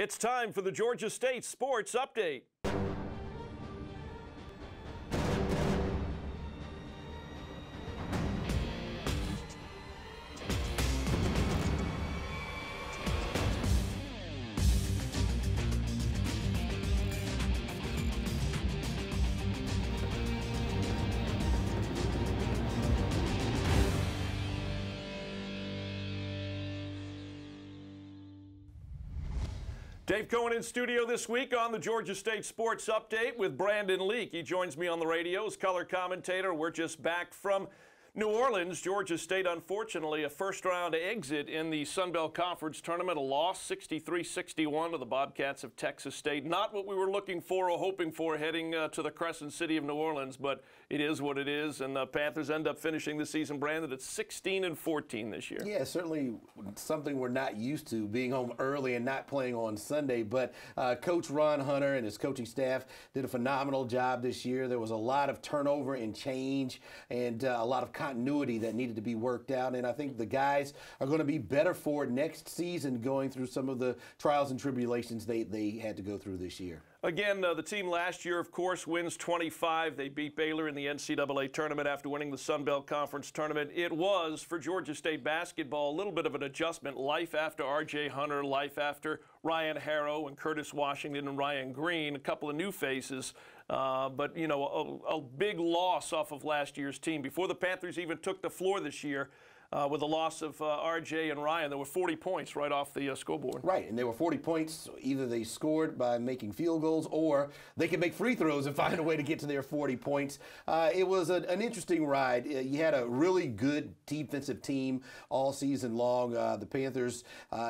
It's time for the Georgia State Sports Update. Dave Cohen in studio this week on the Georgia State Sports Update with Brandon Leak. He joins me on the radio as color commentator. We're just back from New Orleans, Georgia State, unfortunately, a first round exit in the Sun Belt Conference tournament, a loss 63 61 to the Bobcats of Texas State. Not what we were looking for or hoping for heading uh, to the Crescent City of New Orleans, but it is what it is. And the Panthers end up finishing the season, Brandon, at 16 and 14 this year. Yeah, certainly something we're not used to being home early and not playing on Sunday. But uh, Coach Ron Hunter and his coaching staff did a phenomenal job this year. There was a lot of turnover and change and uh, a lot of continuity that needed to be worked out. And I think the guys are going to be better for next season going through some of the trials and tribulations they, they had to go through this year. Again, uh, the team last year, of course, wins 25. They beat Baylor in the NCAA tournament after winning the Sun Belt Conference tournament. It was, for Georgia State basketball, a little bit of an adjustment. Life after R.J. Hunter, life after Ryan Harrow and Curtis Washington and Ryan Green, a couple of new faces. Uh, but, you know, a, a big loss off of last year's team. Before the Panthers even took the floor this year, uh, with the loss of uh, RJ and Ryan. There were 40 points right off the uh, scoreboard. Right, and there were 40 points. Either they scored by making field goals or they could make free throws and find a way to get to their 40 points. Uh, it was a, an interesting ride. Uh, you had a really good defensive team all season long. Uh, the Panthers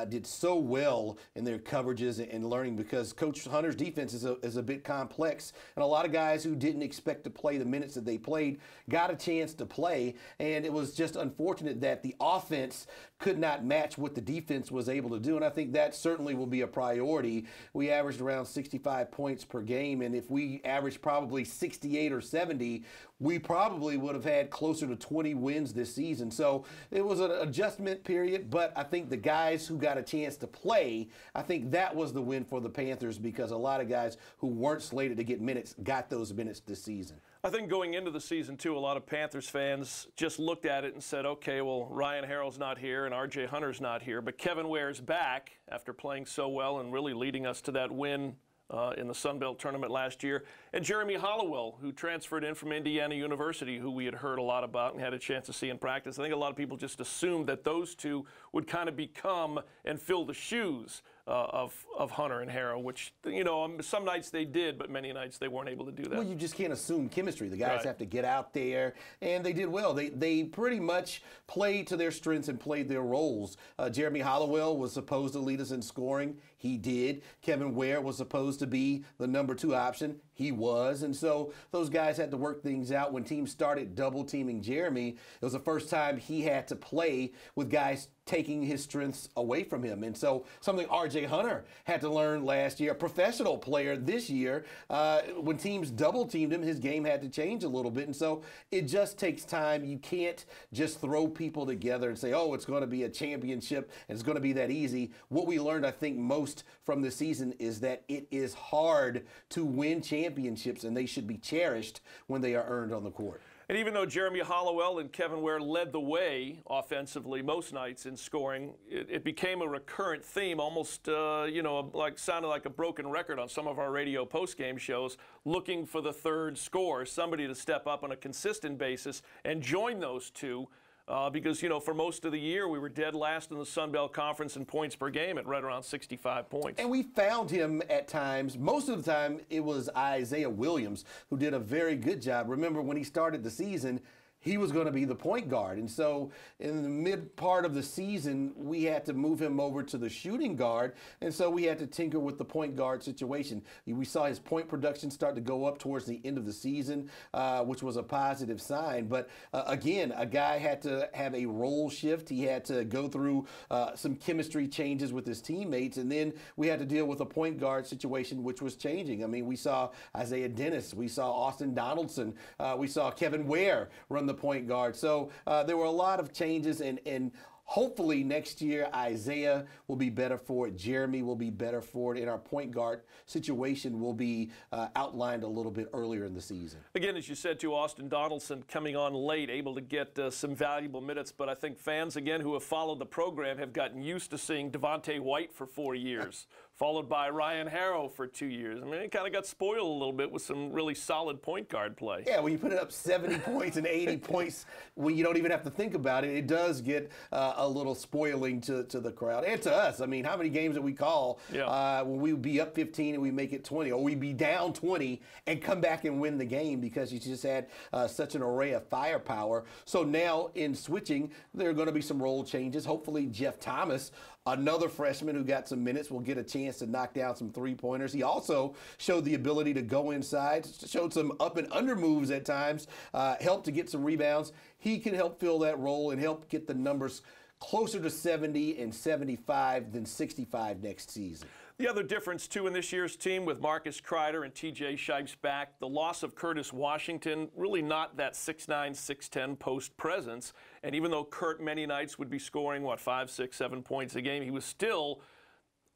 did so well in their coverages and learning because Coach Hunter's defense is a, is a bit complex. And a lot of guys who didn't expect to play the minutes that they played got a chance to play. And it was just unfortunate that that the offense could not match what the defense was able to do. And I think that certainly will be a priority. We averaged around 65 points per game. And if we averaged probably 68 or 70, we probably would have had closer to 20 wins this season. So it was an adjustment period. But I think the guys who got a chance to play, I think that was the win for the Panthers because a lot of guys who weren't slated to get minutes got those minutes this season. I think going into the season, too, a lot of Panthers fans just looked at it and said, okay, well, Ryan Harrow's not here and R.J. Hunter's not here, but Kevin Ware's back after playing so well and really leading us to that win uh, in the Sun Belt tournament last year. And Jeremy Hollowell, who transferred in from Indiana University, who we had heard a lot about and had a chance to see in practice. I think a lot of people just assumed that those two would kind of become and fill the shoes uh, of, of Hunter and Harrow, which, you know, um, some nights they did, but many nights they weren't able to do that. Well, you just can't assume chemistry. The guys right. have to get out there, and they did well. They, they pretty much played to their strengths and played their roles. Uh, Jeremy Hollowell was supposed to lead us in scoring. He did. Kevin Ware was supposed to be the number two option. He was. And so those guys had to work things out. When teams started double teaming Jeremy, it was the first time he had to play with guys taking his strengths away from him. And so something RJ Hunter had to learn last year, a professional player this year, uh, when teams double teamed him, his game had to change a little bit. And so it just takes time. You can't just throw people together and say, oh, it's going to be a championship and it's going to be that easy. What we learned, I think, most from the season is that it is hard to win championships and they should be cherished when they are earned on the court. And even though Jeremy Hollowell and Kevin Ware led the way offensively most nights in scoring, it, it became a recurrent theme, almost, uh, you know, like sounded like a broken record on some of our radio postgame shows, looking for the third score, somebody to step up on a consistent basis and join those two uh, because, you know, for most of the year, we were dead last in the Sun Belt Conference in points per game at right around 65 points. And we found him at times. Most of the time, it was Isaiah Williams who did a very good job. Remember, when he started the season, he was going to be the point guard. And so in the mid part of the season, we had to move him over to the shooting guard. And so we had to tinker with the point guard situation. We saw his point production start to go up towards the end of the season, uh, which was a positive sign. But uh, again, a guy had to have a role shift. He had to go through uh, some chemistry changes with his teammates. And then we had to deal with a point guard situation, which was changing. I mean, we saw Isaiah Dennis, we saw Austin Donaldson, uh, we saw Kevin Ware run the point guard. So uh, there were a lot of changes and, and Hopefully next year Isaiah will be better for it. Jeremy will be better for it, and our point guard situation will be uh, outlined a little bit earlier in the season. Again, as you said to Austin Donaldson coming on late, able to get uh, some valuable minutes, but I think fans again who have followed the program have gotten used to seeing Devonta White for four years followed by Ryan Harrow for two years. I mean, it kind of got spoiled a little bit with some really solid point guard play. Yeah, when you put it up 70 points and 80 points, when you don't even have to think about it, it does get uh, a little spoiling to, to the crowd and to us. I mean, how many games that we call yeah. uh, when we would be up 15 and we make it 20, or we be down 20 and come back and win the game because you just had uh, such an array of firepower. So now in switching, there are going to be some role changes. Hopefully, Jeff Thomas Another freshman who got some minutes will get a chance to knock down some three pointers. He also showed the ability to go inside, showed some up and under moves at times, uh, helped to get some rebounds. He can help fill that role and help get the numbers closer to 70 and 75 than 65 next season. The other difference, too, in this year's team with Markus Crider and TJ Shipes back, the loss of Curtis Washington, really not that 6'9, 6'10 post presence. And even though Kurt many nights would be scoring, what, five, six, seven points a game, he was still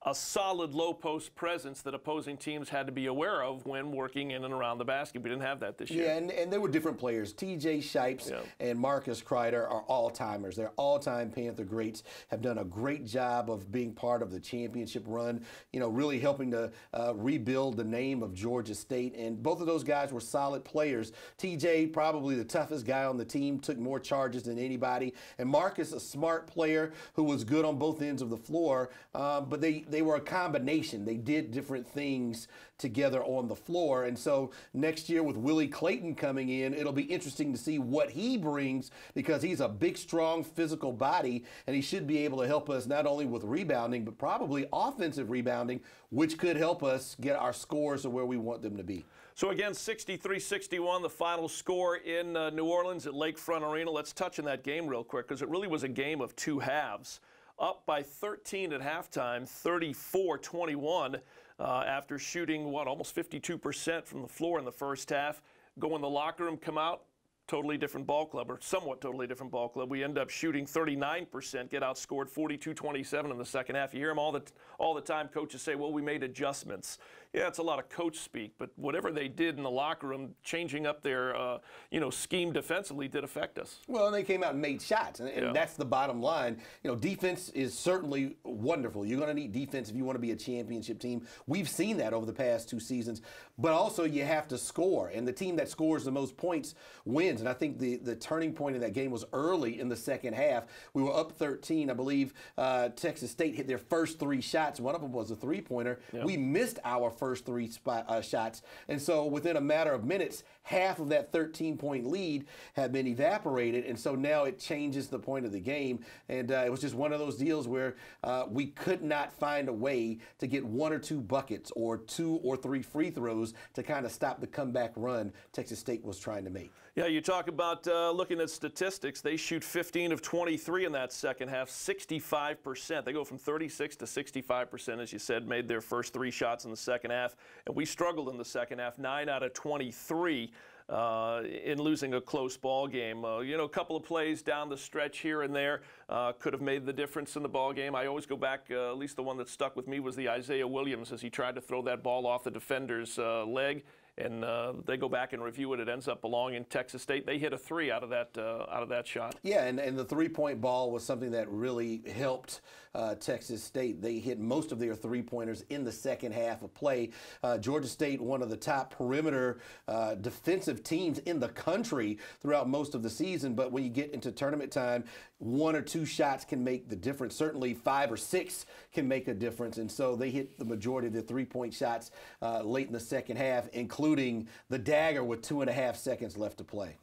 a solid low post presence that opposing teams had to be aware of when working in and around the basket. We didn't have that this year. Yeah, and, and there were different players. T.J. Shipes yeah. and Markus Crider are all timers. They're all time Panther greats. Have done a great job of being part of the championship run. You know, really helping to uh, rebuild the name of Georgia State. And both of those guys were solid players. T.J. probably the toughest guy on the team, took more charges than anybody. And Marcus, a smart player who was good on both ends of the floor. Uh, but they they were a combination. They did different things together on the floor. And so next year with Willie Clayton coming in, it'll be interesting to see what he brings because he's a big, strong, physical body, and he should be able to help us not only with rebounding, but probably offensive rebounding, which could help us get our scores to where we want them to be. So again, 63-61, the final score in uh, New Orleans at Lakefront Arena. Let's touch on that game real quick because it really was a game of two halves up by 13 at halftime, 34 21, uh, after shooting, what, almost 52% from the floor in the first half. Go in the locker room, come out, totally different ball club, or somewhat totally different ball club. We end up shooting 39%, get outscored 42-27 in the second half. You hear them all the, all the time. Coaches say, well, we made adjustments yeah, it's a lot of coach speak, but whatever they did in the locker room, changing up their uh, you know scheme defensively, did affect us. Well, and they came out and made shots, and, and yeah. that's the bottom line. You know, defense is certainly wonderful. You're going to need defense if you want to be a championship team. We've seen that over the past two seasons, but also you have to score, and the team that scores the most points wins. And I think the the turning point in that game was early in the second half. We were up 13, I believe. Uh, Texas State hit their first three shots. One of them was a three pointer. Yeah. We missed our first three spot, uh, shots. And so within a matter of minutes, half of that 13 point lead had been evaporated. And so now it changes the point of the game. And uh, it was just one of those deals where uh, we could not find a way to get one or two buckets or two or three free throws to kind of stop the comeback run Texas State was trying to make. Yeah, you talk about uh, looking at statistics. They shoot 15 of 23 in that second half, 65%. They go from 36 to 65%, as you said, made their first three shots in the second half. And we struggled in the second half, 9 out of 23. Uh, in losing a close ball game. Uh, you know, a couple of plays down the stretch here and there uh, could have made the difference in the ball game. I always go back, uh, at least the one that stuck with me was the Isaiah Williams as he tried to throw that ball off the defender's uh, leg and uh, they go back and review it. It ends up belonging Texas State. They hit a three out of that uh, out of that shot. Yeah, and, and the three point ball was something that really helped uh, Texas State. They hit most of their three pointers in the second half of play. Uh, Georgia State, one of the top perimeter uh, defensive teams in the country throughout most of the season, but when you get into tournament time, one or two shots can make the difference. Certainly, five or six can make a difference, and so they hit the majority of their three point shots uh, late in the second half, including including the dagger with two and a half seconds left to play.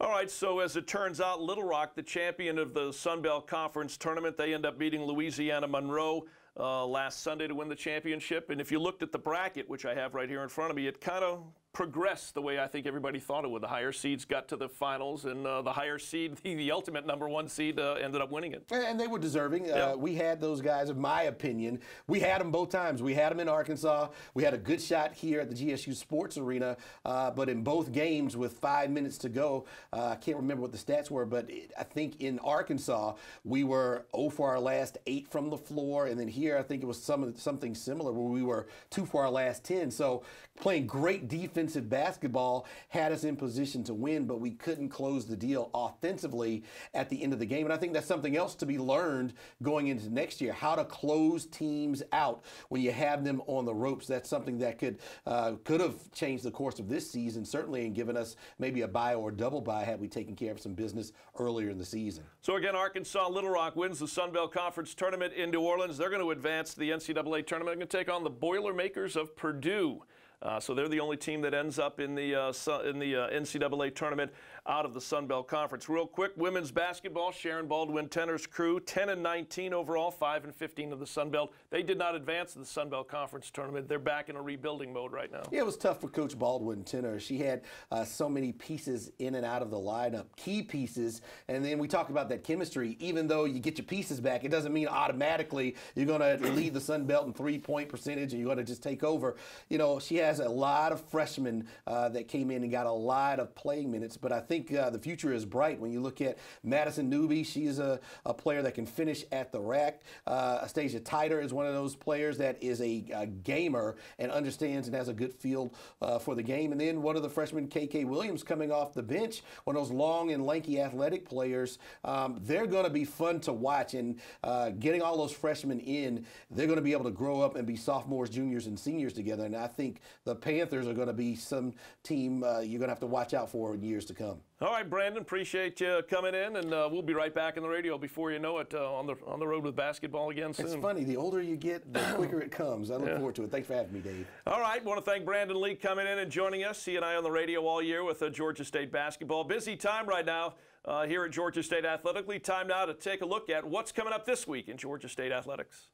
All right, so as it turns out, Little Rock, the champion of the Sun Belt Conference tournament, they end up beating Louisiana Monroe uh, last Sunday to win the championship. And if you looked at the bracket, which I have right here in front of me, it kind of progress the way I think everybody thought it would. The higher seeds got to the finals, and uh, the higher seed, the, the, ultimate number one seed, uh, ended up winning it. And they were deserving. Yeah. Uh, we had those guys, in my opinion. We had them both times. We had them in Arkansas. We had a good shot here at the GSU Sports Arena, uh, but in both games with five minutes to go, uh, I can't remember what the stats were, but it, I think in Arkansas we were 0 for our last eight from the floor, and then here I think it was some something similar where we were two for our last ten. So playing great defensive basketball had us in position to win, but we couldn't close the deal offensively at the end of the game. And I think that's something else to be learned going into next year: how to close teams out when you have them on the ropes. That's something that could uh, could have changed the course of this season, certainly, and given us maybe a bye or a double bye had we taken care of some business earlier in the season. So again, Arkansas Little Rock wins the Sun Belt Conference tournament in New Orleans. They're going to advance to the NCAA tournament. They're going to take on the Boilermakers of Purdue. Uh, so they're the only team that ends up in the uh, in the uh, NCAA tournament out of the Sun Belt Conference. Real quick, women's basketball, Sharon Baldwin Tener's crew, 10 and 19 overall, 5 and 15 of the Sun Belt. They did not advance to the Sun Belt Conference tournament. They're back in a rebuilding mode right now. Yeah, it was tough for Coach Baldwin Tenner. She had uh, so many pieces in and out of the lineup, key pieces. And then we talked about that chemistry. Even though you get your pieces back, it doesn't mean automatically you're going to lead the Sun Belt in three point percentage and you're going to just take over. You know, she has a lot of freshmen uh, that came in and got a lot of playing minutes, but I think uh, the future is bright when you look at Madison Newby. She's a, a player that can finish at the rack. Uh, Astasia Titer is one of those players that is a, a gamer and understands and has a good feel uh, for the game. And then one of the freshmen, KK Williams, coming off the bench, one of those long and lanky athletic players. Um, they're going to be fun to watch. And uh, getting all those freshmen in, they're going to be able to grow up and be sophomores, juniors, and seniors together. And I think the Panthers are going to be some team uh, you're going to have to watch out for in years to come. All right, Brandon, appreciate you coming in, and uh, we'll be right back in the radio before you know it uh, on the on the road with basketball again soon. It's funny. The older you get, the quicker it comes. I look yeah. forward to it. Thanks for having me, Dave. All right, want to thank Brandon Leak coming in and joining us. He and I on the radio all year with uh, Georgia State basketball. Busy time right now uh, here at Georgia State Athletically. Time now to take a look at what's coming up this week in Georgia State athletics.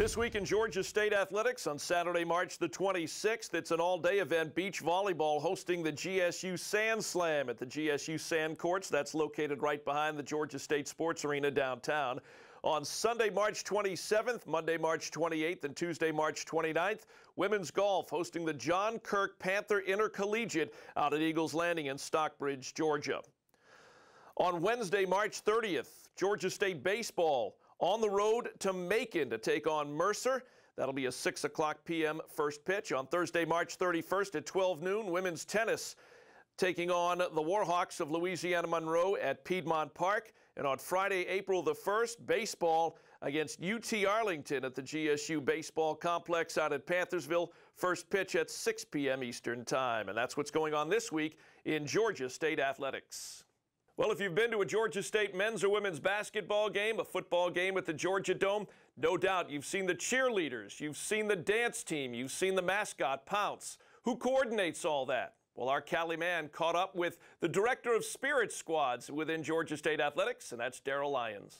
This week in Georgia State Athletics on Saturday, March the 26th, it's an all-day event, beach volleyball hosting the GSU Sand Slam at the GSU Sand Courts. That's located right behind the Georgia State Sports Arena downtown. On Sunday, March 27th, Monday, March 28th, and Tuesday, March 29th, women's golf hosting the John Kirk Panther Intercollegiate out at Eagles Landing in Stockbridge, Georgia. On Wednesday, March 30th, Georgia State baseball on the road to Macon to take on Mercer. That'll be a 6 o'clock p.m. first pitch on Thursday, March 31st at 12 noon. Women's tennis taking on the Warhawks of Louisiana Monroe at Piedmont Park. And on Friday, April the 1st, baseball against UT Arlington at the GSU Baseball Complex out at Panthersville. First pitch at 6 p.m. Eastern Time. And that's what's going on this week in Georgia State Athletics. Well, if you've been to a Georgia State men's or women's basketball game, a football game at the Georgia Dome, no doubt you've seen the cheerleaders, you've seen the dance team, you've seen the mascot Pounce. Who coordinates all that? Well, our Callie man caught up with the director of spirit squads within Georgia State Athletics, and that's Daryl Lyons.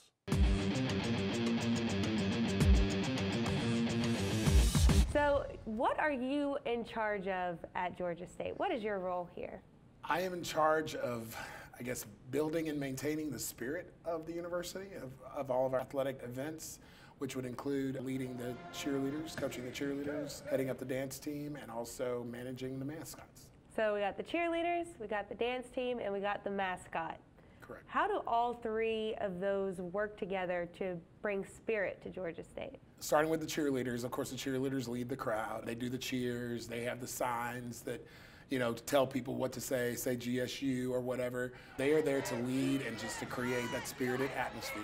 So, what are you in charge of at Georgia State? What is your role here? I am in charge of I guess, building and maintaining the spirit of the university, of, of all of our athletic events, which would include leading the cheerleaders, coaching the cheerleaders, heading up the dance team, and also managing the mascots. So we got the cheerleaders, we got the dance team, and we got the mascot. Correct. How do all three of those work together to bring spirit to Georgia State? Starting with the cheerleaders, of course, the cheerleaders lead the crowd. They do the cheers, they have the signs that you know, to tell people what to say, say GSU or whatever. They are there to lead and just to create that spirited atmosphere.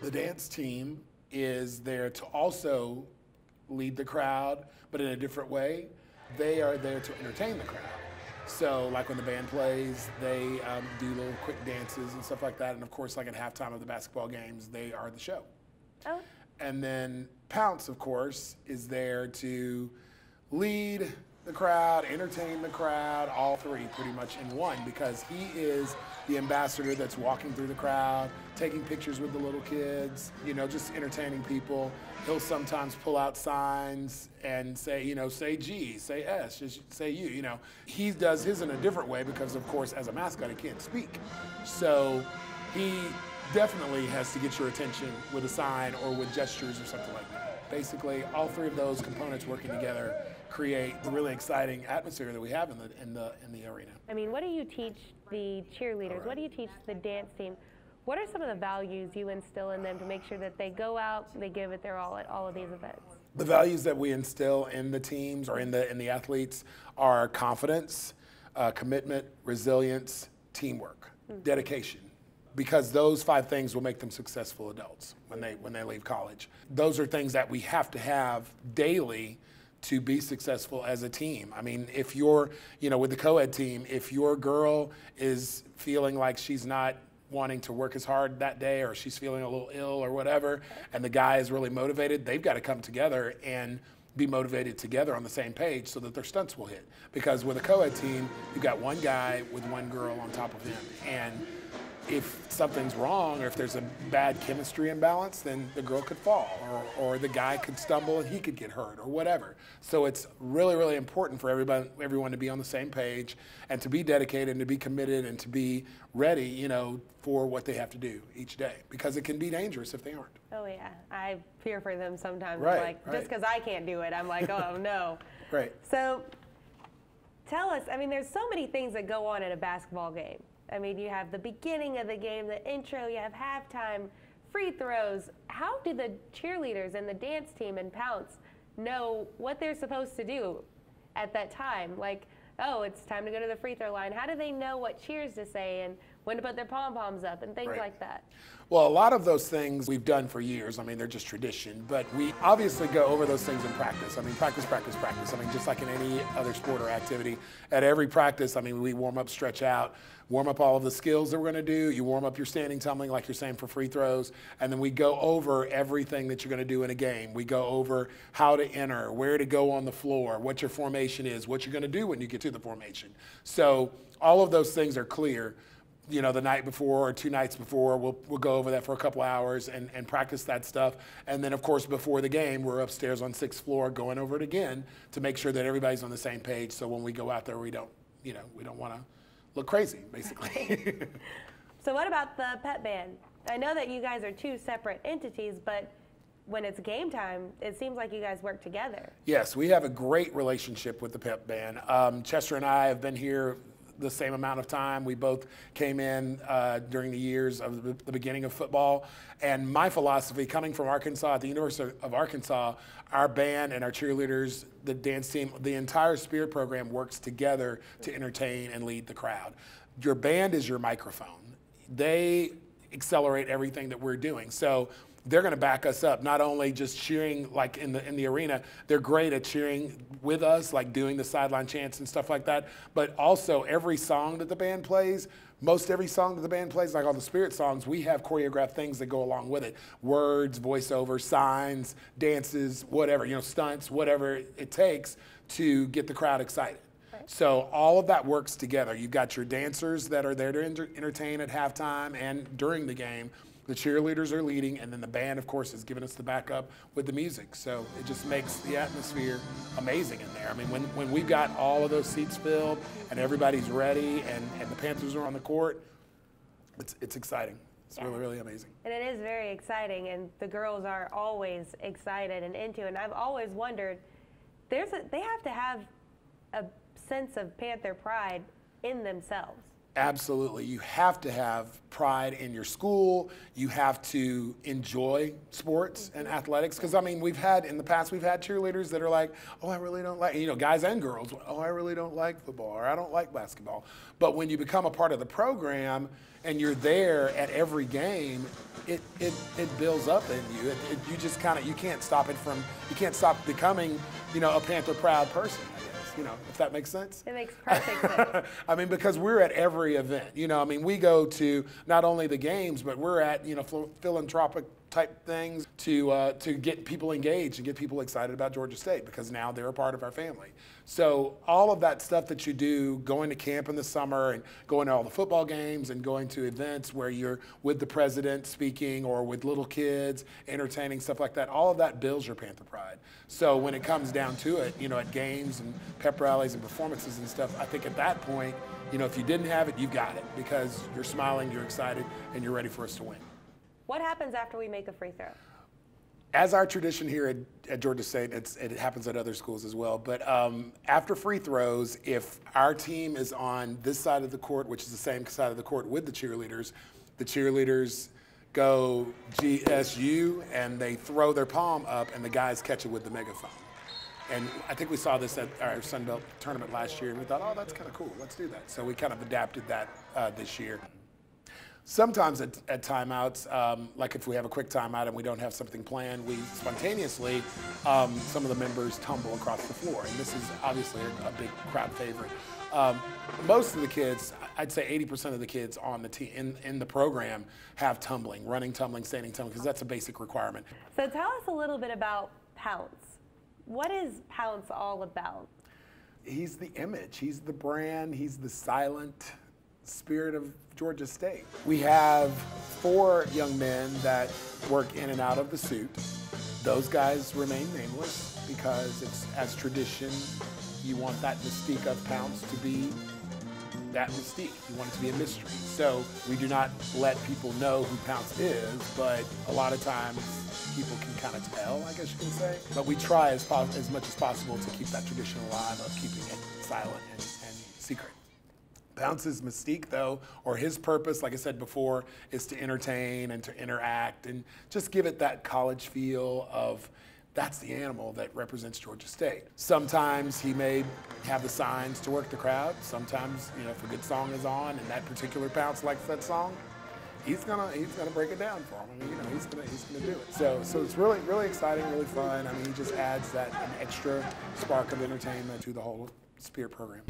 The dance team is there to also lead the crowd, but in a different way. They are there to entertain the crowd. So, like when the band plays, they um, do little quick dances and stuff like that. And of course, like at halftime of the basketball games, they are the show. Oh. And then Pounce, of course, is there to lead, the crowd, entertain the crowd, all three pretty much in one because he is the ambassador that's walking through the crowd, taking pictures with the little kids, you know, just entertaining people. He'll sometimes pull out signs and say, you know, say G, say S, just say you, you know. He does his in a different way because, of course, as a mascot, he can't speak. So he definitely has to get your attention with a sign or with gestures or something like that. Basically, all three of those components working together create the really exciting atmosphere that we have in the in the in the arena. I mean, what do you teach the cheerleaders? What do you teach the dance team? What are some of the values you instill in them to make sure that they go out, they give it their all at all of these events? The values that we instill in the teams or in the in the athletes are confidence, uh, commitment, resilience, teamwork, mm-hmm. dedication because those five things will make them successful adults when they when they leave college. Those are things that we have to have daily to be successful as a team. I mean, if you're, you know, with the co-ed team, if your girl is feeling like she's not wanting to work as hard that day or she's feeling a little ill or whatever and the guy is really motivated, they've got to come together and be motivated together on the same page so that their stunts will hit. Because with a co-ed team, you've got one guy with one girl on top of him and if something's wrong or if there's a bad chemistry imbalance, then the girl could fall or, or the guy could stumble and he could get hurt or whatever. So it's really, really important for everybody, everyone to be on the same page and to be dedicated and to be committed and to be ready, you know, for what they have to do each day because it can be dangerous if they aren't. Oh yeah, I fear for them sometimes. Right, like right. just because I can't do it, I'm like, oh no. Right. So tell us. I mean, there's so many things that go on in a basketball game. I mean, you have the beginning of the game, the intro, you have halftime, free throws. How do the cheerleaders and the dance team and Pounce know what they're supposed to do at that time? Like, oh, it's time to go to the free throw line. How do they know what cheers to say and when to put their pom poms up and things right. like that? Well, a lot of those things we've done for years. I mean, they're just tradition, but we obviously go over those things in practice. I mean, practice, practice, practice. I mean, just like in any other sport or activity, at every practice, I mean, we warm up, stretch out, warm up all of the skills that we're going to do. You warm up your standing tumbling, like you're saying, for free throws, and then we go over everything that you're going to do in a game. We go over how to enter, where to go on the floor, what your formation is, what you're going to do when you get to the formation. So all of those things are clear you know, the night before or two nights before. We'll, we'll go over that for a couple hours and, and practice that stuff. And then, of course, before the game, we're upstairs on sixth floor going over it again to make sure that everybody's on the same page. So when we go out there, we don't, you know, we don't want to look crazy, basically. so what about the pep band? I know that you guys are two separate entities, but when it's game time, it seems like you guys work together. Yes, we have a great relationship with the pep band. Um, Chester and I have been here the same amount of time. We both came in uh, during the years of the, the, beginning of football. And my philosophy, coming from Arkansas, at the University of Arkansas, our band and our cheerleaders, the dance team, the entire Spirit program works together to entertain and lead the crowd. Your band is your microphone. They accelerate everything that we're doing. So they're going to back us up. Not only just cheering like in the in the arena, they're great at cheering with us, like doing the sideline chants and stuff like that. But also every song that the band plays, most every song that the band plays, like all the spirit songs, we have choreographed things that go along with it: words, voiceover, signs, dances, whatever you know, stunts, whatever it takes to get the crowd excited. So all of that works together. You've got your dancers that are there to entertain at halftime and during the game the cheerleaders are leading, and then the band, of course, is giving us the backup with the music. So it just makes the atmosphere amazing in there. I mean, when, when we've got all of those seats filled and everybody's ready and, and the Panthers are on the court, it's, it's exciting. It's really, really amazing. And it is very exciting, and the girls are always excited and into it. And I've always wondered, there's a, they have to have a sense of Panther pride in themselves. Absolutely. You have to have pride in your school. You have to enjoy sports and mm-hmm. athletics. Because, I mean, we've had, in the past, we've had cheerleaders that are like, oh, I really don't like, you know, guys and girls, oh, I really don't like football or I don't like basketball. But when you become a part of the program and you're there at every game, it, it, it builds up in you. It, it, you just kind of, you can't stop it from, you can't stop becoming, you know, a Panther proud person. You know, if that makes sense. It makes perfect sense. I mean, because we're at every event. You know, I mean, we go to not only the games, but we're at you know philanthropic type things to uh, to get people engaged and get people excited about Georgia State because now they're a part of our family. So all of that stuff that you do, going to camp in the summer and going to all the football games and going to events where you're with the president speaking or with little kids, entertaining stuff like that, all of that builds your Panther pride. So when it comes down to it, you know, at games and pep rallies and performances and stuff, I think at that point, you know, if you didn't have it, you've got it because you're smiling, you're excited, and you're ready for us to win. What happens after we make a free throw? as our tradition here at, at Georgia State, it happens at other schools as well. But um, after free throws, if our team is on this side of the court, which is the same side of the court with the cheerleaders, the cheerleaders go GSU and they throw their palm up, and the guys catch it with the megaphone. And I think we saw this at our Sun Belt tournament last year, and we thought, oh, that's kind of cool. Let's do that. So we kind of adapted that uh, this year. Sometimes at, at timeouts, um, like if we have a quick timeout and we don't have something planned, we spontaneously, um, some of the members tumble across the floor. And this is obviously a, a big crowd favorite. Um, most of the kids, I'd say 80% of the kids on the team in, in the program have tumbling, running, tumbling, standing, tumbling, because that's a basic requirement. So tell us a little bit about Pounce. What is Pounce all about? He's the image, he's the brand, he's the silent spirit of Georgia State. We have four young men that work in and out of the suit. Those guys remain nameless because it's as tradition. You want that mystique of Pounce to be that mystique. You want it to be a mystery. So we do not let people know who Pounce is, but a lot of times people can kind of tell, I guess you can say. But we try as, as much as possible to keep that tradition alive of keeping it silent and, and secret. Pounce's mystique, though, or his purpose, like I said before, is to entertain and to interact and just give it that college feel of that's the animal that represents Georgia State. Sometimes he may have the signs to work the crowd. Sometimes, you know, if a good song is on and that particular Pounce likes that song, he's gonna he's gonna break it down for him. I mean, you know, he's gonna he's gonna do it. So so it's really really exciting, really fun. I mean, he just adds that an extra spark of entertainment to the whole Spirit program.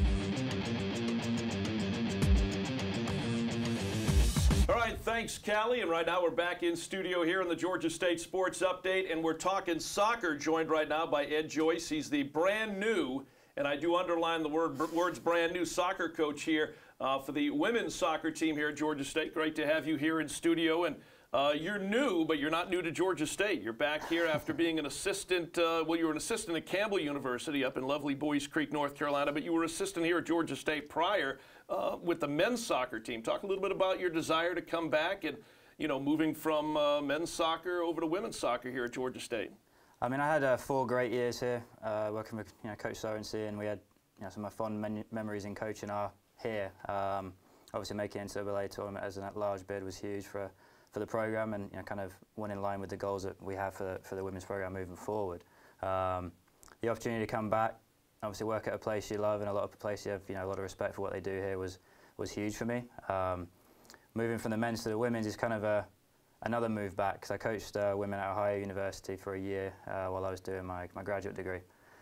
All right, thanks, Callie. And right now we're back in studio here in the Georgia State Sports Update, and we're talking soccer, joined right now by Ed Joyce. He's the brand new, and I do underline the word words brand new soccer coach here uh, for the women's soccer team here at Georgia State. Great to have you here in studio. And uh, you're new, but you're not new to Georgia State. You're back here after being an assistant. Uh, well, you were an assistant at Campbell University up in lovely Buies Creek, North Carolina, but you were assistant here at Georgia State prior uh, with the men's soccer team. Talk a little bit about your desire to come back and, you know, moving from uh, men's soccer over to women's soccer here at Georgia State. I mean, I had uh, four great years here uh, working with you know Coach Surrency, and we had you know some of my fond memories in coaching are here. Um, obviously, making the NCAA tournament as an at-large bid was huge for for the program and you know, kind of one in line with the goals that we have for the, for the women's program moving forward. Um, the opportunity to come back, obviously work at a place you love and a lot of places you have you know, a lot of respect for what they do here was, was huge for me. Um, moving from the men's to the women's is kind of a, another move back because I coached uh, women at Ohio University for a year uh, while I was doing my, my graduate degree.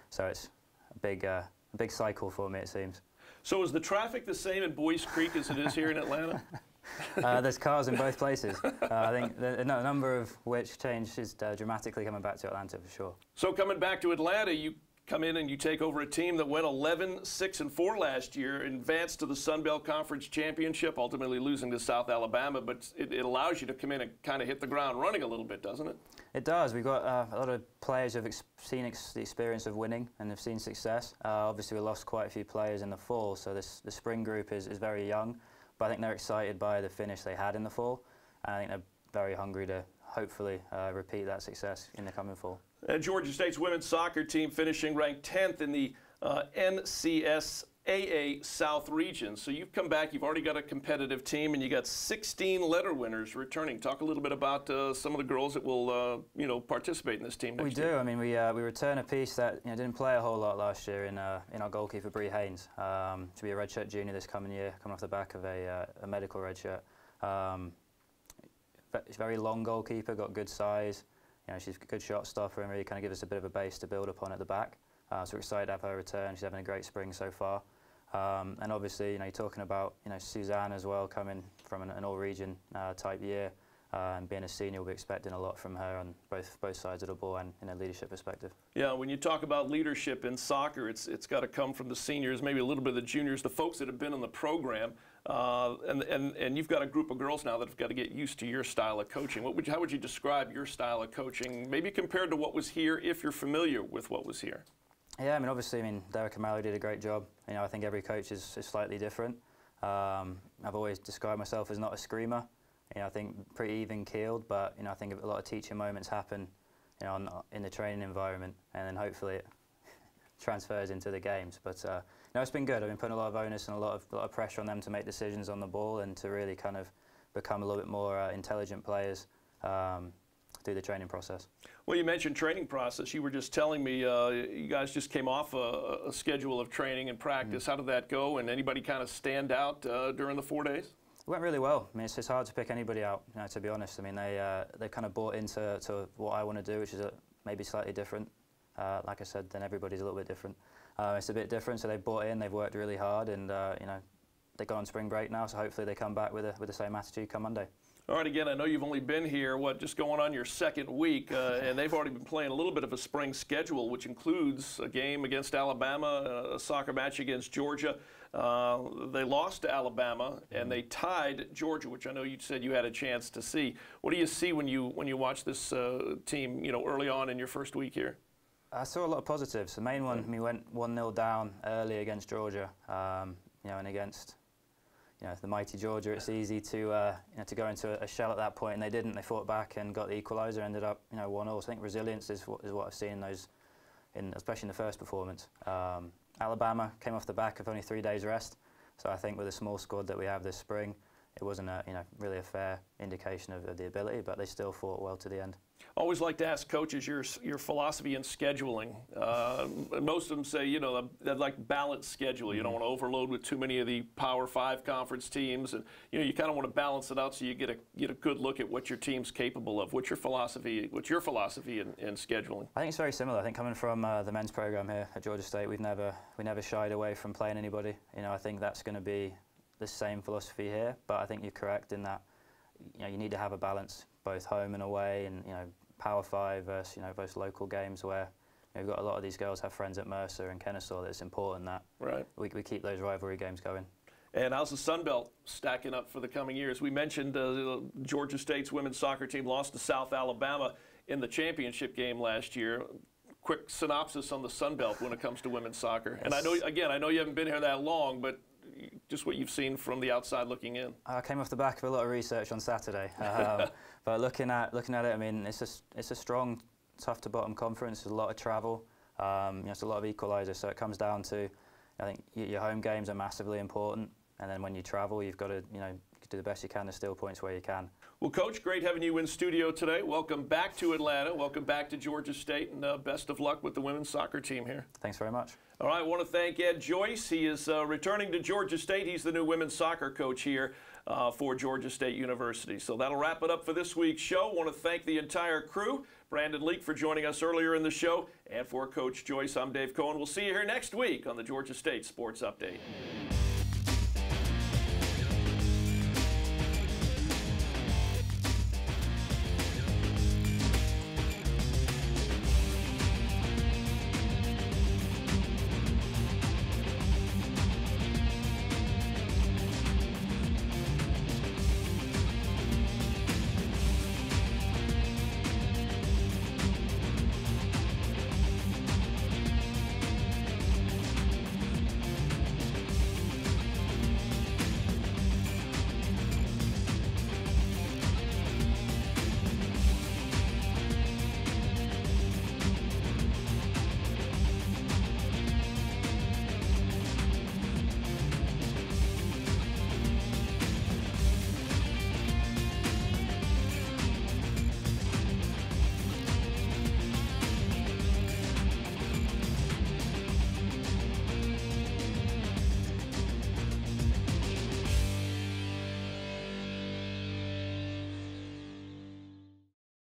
So it's a big, uh, a big cycle for me, it seems. So is the traffic the same in Boyce Creek as it is here in Atlanta? uh, there's cars in both places. Uh, I think the, number of which changes uh, dramatically coming back to Atlanta for sure. So coming back to Atlanta, you come in and you take over a team that went 11 6 and 4 last year advanced to the sun belt conference championship ultimately losing to south alabama but it, it allows you to come in and kind of hit the ground running a little bit doesn't it? It does. We've got uh, a lot of players who have ex seen ex the experience of winning and have seen success. Uh, obviously we lost quite a few players in the fall so this the spring group is, is very young but I think they're excited by the finish they had in the fall, and I think they're very hungry to hopefully uh, repeat that success in the coming fall. And Georgia State's women's soccer team finishing ranked 10th in the uh, NCS AA South region. So you've come back, you've already got a competitive team, and you got 16 letter winners returning. Talk a little bit about uh, some of the girls that will, uh, you know, participate in this team We do. Year. I mean, we, uh, we return a piece that you know, didn't play a whole lot last year in, uh, in our goalkeeper, Bree Haynes, um, to be a redshirt junior this coming year, coming off the back of a, uh, a medical redshirt. Um, very long goalkeeper, got good size. You know, she's a good shot stopper and really kind of gives us a bit of a base to build upon at the back. Uh, so we're excited to have her return. She's having a great spring so far. Um, and obviously, you know, you're talking about you know Suzanne as well, coming from an, an all-region uh, type year, uh, and being a senior, we'll be expecting a lot from her on both both sides of the ball and in a leadership perspective. Yeah, when you talk about leadership in soccer, it's it's got to come from the seniors, maybe a little bit of the juniors, the folks that have been in the program. Uh, and, and, and you've got a group of girls now that have got to get used to your style of coaching. What would you, how would you describe your style of coaching, maybe compared to what was here, if you're familiar with what was here? Yeah, I mean, obviously, I mean, Derek O'Malley did a great job. You know, I think every coach is, is slightly different. Um, I've always described myself as not a screamer. You know, I think pretty even keeled, but you know, I think a lot of teaching moments happen, you know, in the training environment, and then hopefully it transfers into the games. But uh, no, it's been good. I've been putting a lot of onus and a lot of, a lot of pressure on them to make decisions on the ball and to really kind of become a little bit more uh, intelligent players. Um, through the training process. Well, you mentioned training process. You were just telling me uh, you guys just came off a, a, schedule of training and practice. Mm. How did that go? And anybody kind of stand out uh, during the four days? It went really well. I mean, it's, it's hard to pick anybody out, you know, to be honest. I mean, they uh, they kind of bought into to what I want to do, which is a, maybe slightly different. Uh, like I said, then everybody's a little bit different. Uh, it's a bit different, so they've bought in, they've worked really hard, and uh, you know, they got on spring break now. So hopefully they come back with a, with the same attitude come Monday. All right, again, I know you've only been here, what, just going on your second week, uh, and they've already been playing a little bit of a spring schedule, which includes a game against Alabama, a soccer match against Georgia. Uh, they lost to Alabama and they tied Georgia, which I know you said you had a chance to see. What do you see when you when you watch this uh, team, you know, early on in your first week here? I saw a lot of positives. The main one, we went 1-0 down early against Georgia, um, you know, and against you know, the mighty Georgia, it's easy to uh, you know, to go into a shell at that point, and they didn't. They fought back and got the equaliser. Ended up, you know, one all. So I think resilience is what, is what I've seen in those, in especially in the first performance. Um, Alabama came off the back of only three days rest, so I think with the small squad that we have this spring, it wasn't a you know really a fair indication of, of the ability, but they still fought well to the end. Always like to ask coaches your your philosophy in scheduling. Uh, most of them say you know they like balanced schedule. You don't want to overload with too many of the Power Five conference teams, and you know you kind of want to balance it out so you get a get a good look at what your team's capable of. What's your philosophy? What's your philosophy in, in scheduling? I think it's very similar. I think coming from uh, the men's program here at Georgia State, we've never we never shied away from playing anybody. You know I think that's going to be the same philosophy here. But I think you're correct in that you know you need to have a balance both home and away, and you know Power Five versus you know those local games where you know, we've got a lot of these girls have friends at Mercer and Kennesaw. That it's important that right. we, we keep those rivalry games going. And how's the Sun Belt stacking up for the coming years? We mentioned uh, Georgia State's women's soccer team lost to South Alabama in the championship game last year. Quick synopsis on the Sun Belt when it comes to women's soccer. And I know, again, I know you haven't been here that long, but just what you've seen from the outside looking in? I came off the back of a lot of research on Saturday, um, but looking at looking at it, I mean, it's a it's a strong, tough to bottom conference. There's a lot of travel. Um, you know, it's a lot of equalisers, so it comes down to, I think your home games are massively important, and then when you travel, you've got to you know do the best you can to steal points where you can. Well, Coach, great having you in studio today. Welcome back to Atlanta. Welcome back to Georgia State, and uh, best of luck with the women's soccer team here. Thanks very much. All right, I want to thank Ed Joyce. He is uh, returning to Georgia State. He's the new women's soccer coach here uh, for Georgia State University. So that'll wrap it up for this week's show. I want to thank the entire crew. Brandon Leak for joining us earlier in the show. And for Coach Joyce, I'm Dave Cohen. We'll see you here next week on the Georgia State Sports Update.